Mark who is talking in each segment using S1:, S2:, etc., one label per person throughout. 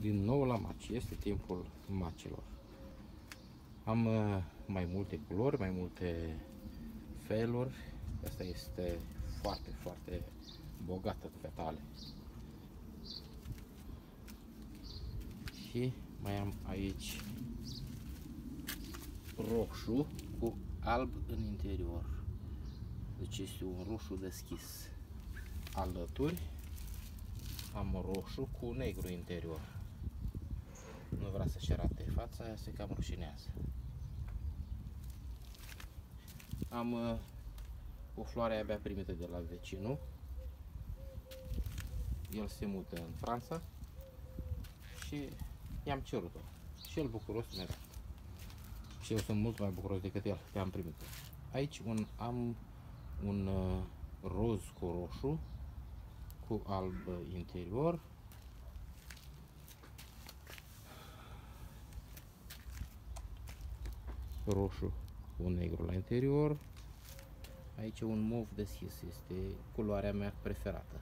S1: din nou la maci. Este timpul macilor. Am uh, mai multe culori, mai multe feluri. Asta este foarte, foarte bogată cu petale. Și mai am aici roșu cu alb în interior. Deci este un roșu deschis. Alături am roșu cu negru interior. Nu vrea să-și arate fața, se cam rușinează. Am uh, o floare abia primită de la vecinul. El se mută în Franța și i-am cerut-o. Și el bucuros mi-a dat. Și eu sunt mult mai bucuros decât el că am primit-o. Aici un, am un uh, roz cu roșu, cu alb interior. Roșu cu negru la interior. Aici un mov deschis, este culoarea mea preferată.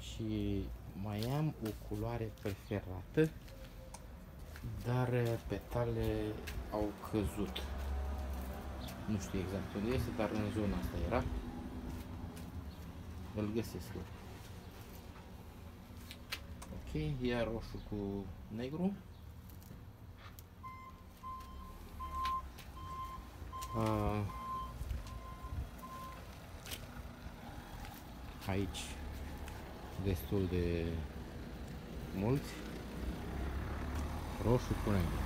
S1: Și mai am o culoare preferată, dar petale au căzut. Nu știu exact unde este, dar în zona asta era. Îl găsesc eu. Ok, ia roșu cu negru. Aici destul de mulți roșu cu negru.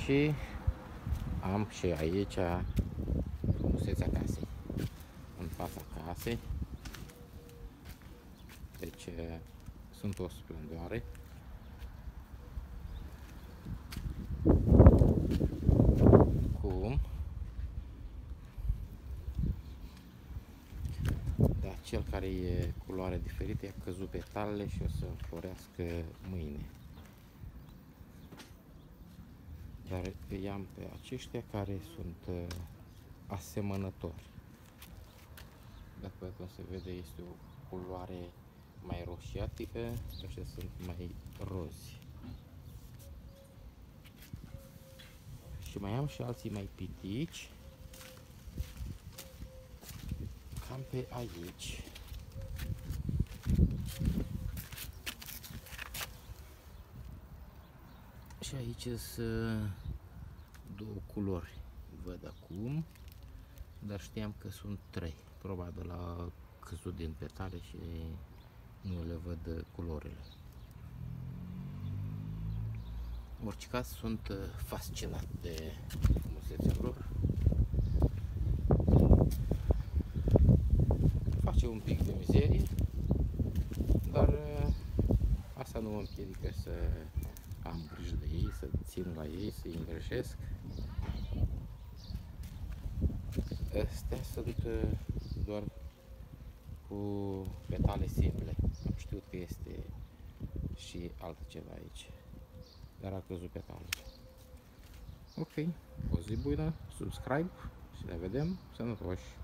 S1: Și am și aici frumusețea casei. În fața casei. Deci sunt o splendoare cel care e culoare diferită i-a căzut petalele și o să florească mâine. Dar îi am pe aceștia care sunt uh, asemănători. Dacă cum se vede, este o culoare mai roșiatică, ăștia sunt mai rozi. Și mai am și alții mai pitici, cam pe aici. Și aici sunt două culori, văd acum, dar știam că sunt trei. Probabil la căzut din petale și nu le văd culorile. În orice caz sunt fascinat de frumusețea lor. face un pic de mizerie, dar uh, asta nu mă împiedică să am grijă de ei, să țin la ei, să-i îngreșesc. Astea sunt uh, doar cu petale simple. Am știut că este și altceva aici, dar a căzut petale. Ok, o zi bună, subscribe și ne vedem sănătoși!